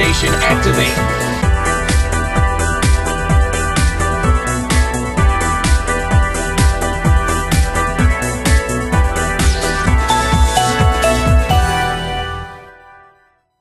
station activate.